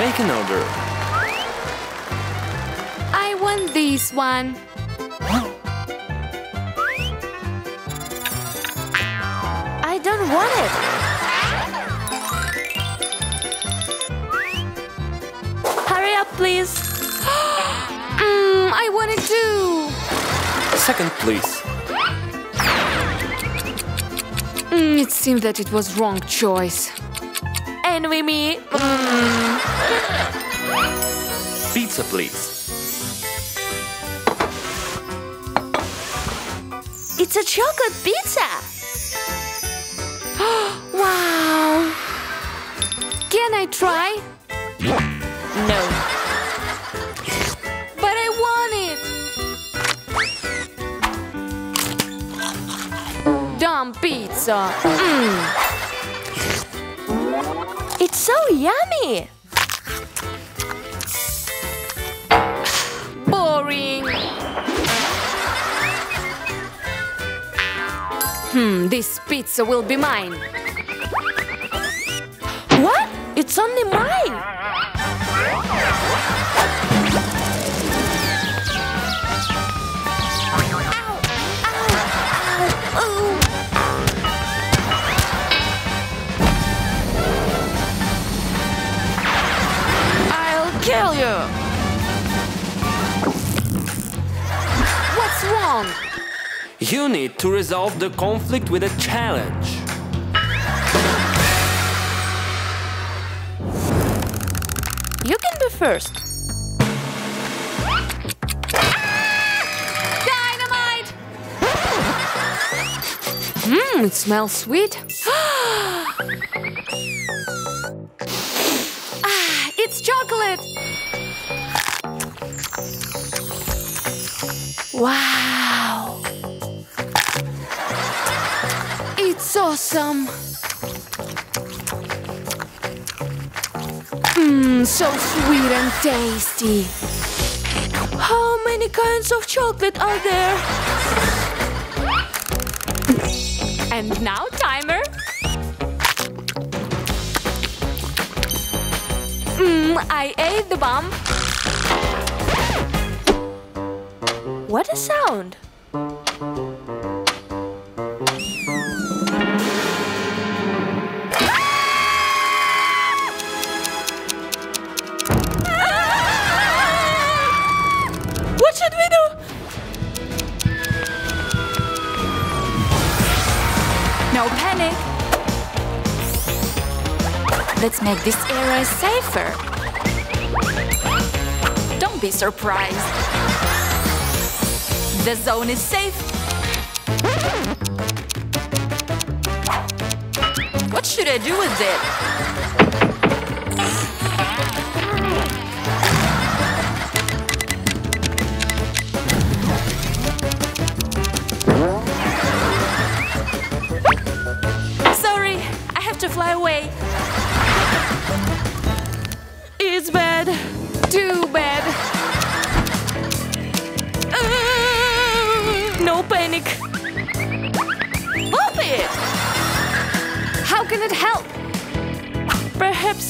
Make an order. I want this one. I don't want it. Hurry up, please. mm, I want it too. Second, please. Mm, it seems that it was wrong choice. Envy me. Mm. Pizza, please. It's a chocolate pizza. wow. Can I try? No. But I want it. Dumb pizza. Mm. So yummy. Boring. Hmm, this pizza will be mine. What? It's only mine. You need to resolve the conflict with a challenge. You can be first. Dynamite! Mmm, it smells sweet. ah, it's chocolate! Wow! It's awesome! Mmm, so sweet and tasty. How many kinds of chocolate are there? And now, timer. Mmm, I ate the bomb. What a sound! Let's make this area safer. Don't be surprised. The zone is safe. What should I do with it?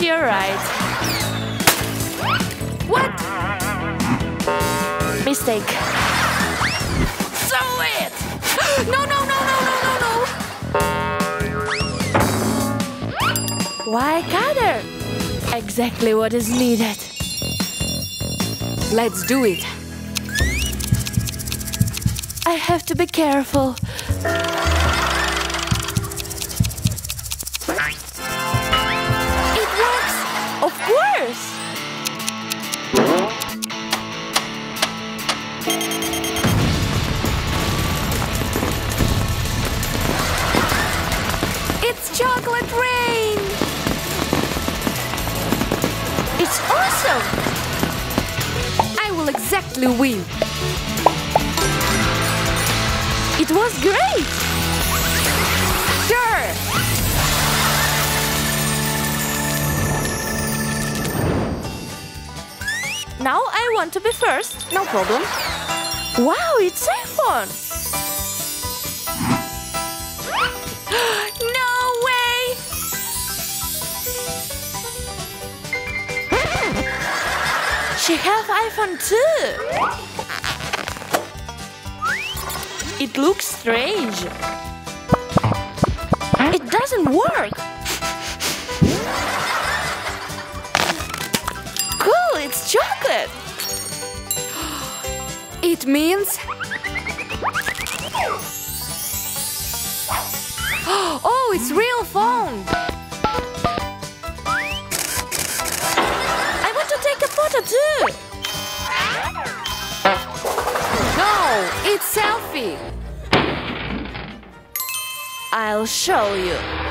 You're right. What? Mistake. So it! No, no, no, no, no, no, no! Why cutter? Exactly what is needed. Let's do it. I have to be careful. Course! It's chocolate rain! It's awesome! I will exactly win. It was great! Want to be first. No problem. Wow, it's iPhone! no way! She have iPhone too. It looks strange. It doesn't work. It means Oh, it's real phone. I want to take a photo too. No, it's selfie. I'll show you.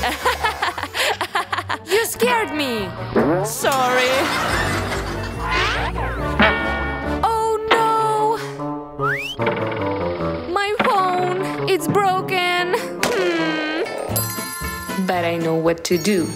you scared me. Sorry. Oh no! My phone, it's broken. Hmm. But I know what to do.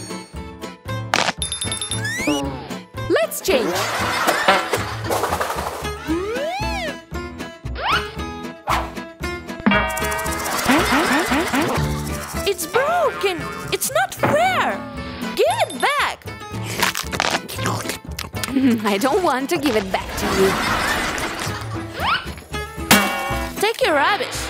I don't want to give it back to you. Take your rubbish.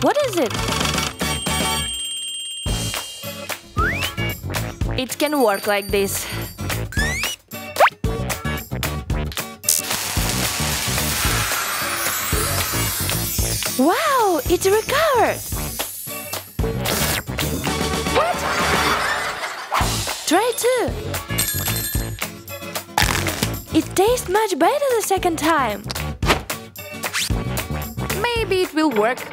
What is it? It can work like this. Wow, it recovered! Try too! It tastes much better the second time. Maybe it will work.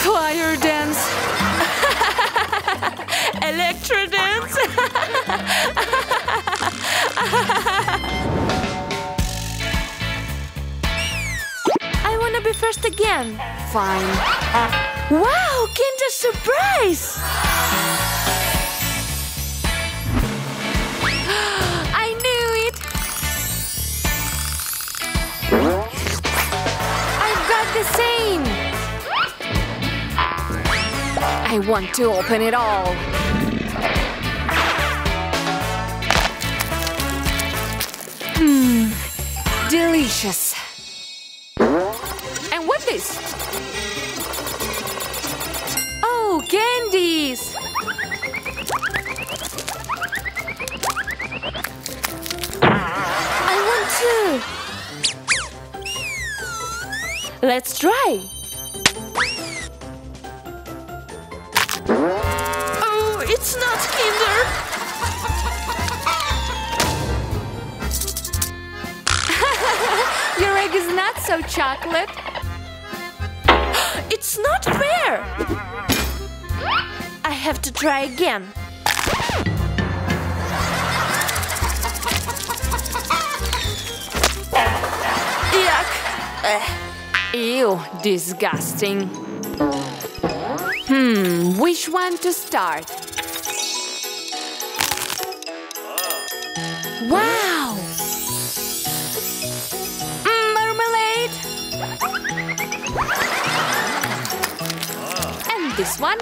Fire dance. Electro dance. first again. Fine. Wow, Kinder Surprise! I knew it! I've got the same! I want to open it all. Mmm, delicious. This? Oh, candies! I want to. Let's try. Oh, it's not Kinder. Your egg is not so chocolate. It's not fair. I have to try again. Yuck. Ugh. Ew, disgusting. Hmm, which one to start? Wow! This one?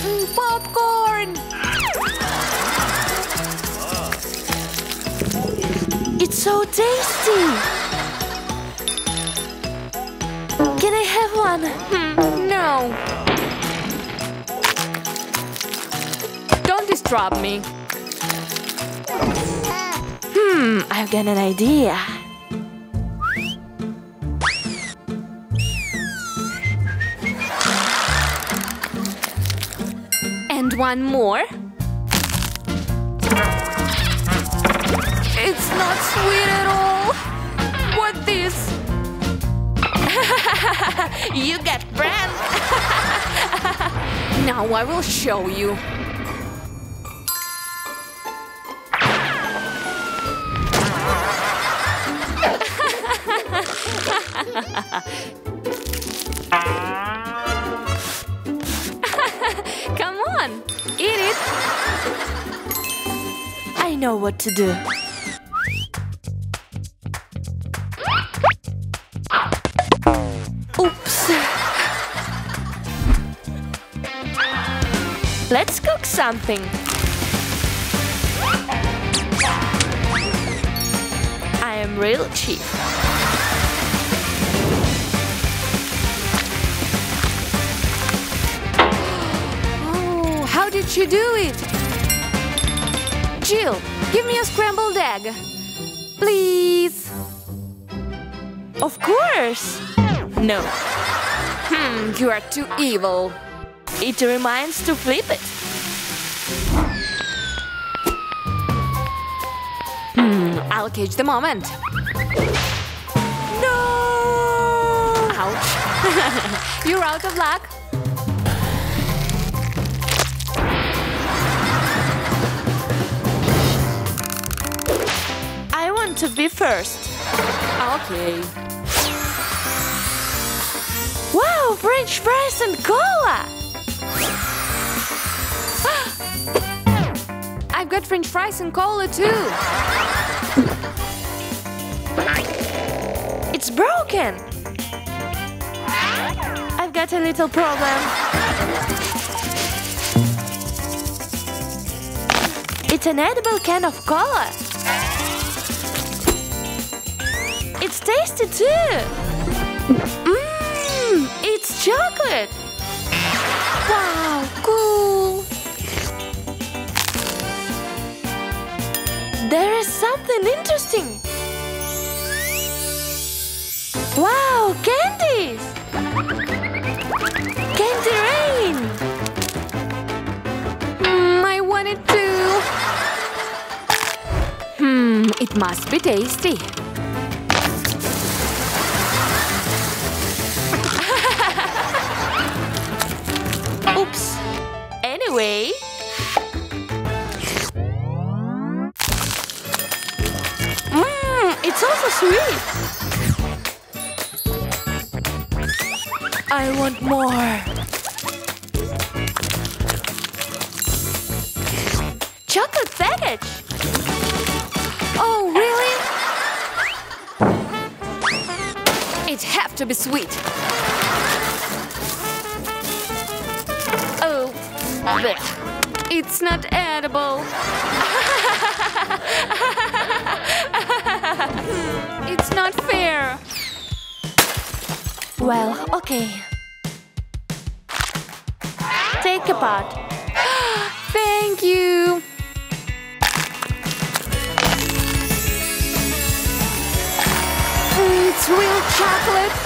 Mm, popcorn! It's so tasty! Can I have one? Hmm, no. Don't disturb me. Hmm, I've got an idea. one more. It's not sweet at all. What this? you get brand. now I will show you. eat it. I know what to do. Oops. Let's cook something. I am real cheap. Did she do it? Jill, give me a scrambled egg. Please. Of course. No. Hmm, you are too evil. It reminds to flip it. Hmm, I'll catch the moment. No! Ouch. You're out of luck. Want to be first. Okay. Wow, French fries and cola! I've got French fries and cola too. It's broken. I've got a little problem. It's an edible can of cola. Tasty too. Mmm, it's chocolate. Wow, cool. There is something interesting. Wow, candies! Candy rain! Hmm, I want it too. Hmm, it must be tasty. I want more. Chocolate package. Oh, really? It have to be sweet. Oh, blech. it's not edible. it's not fair. Well, okay. Take a part. Thank you. It's real chocolate.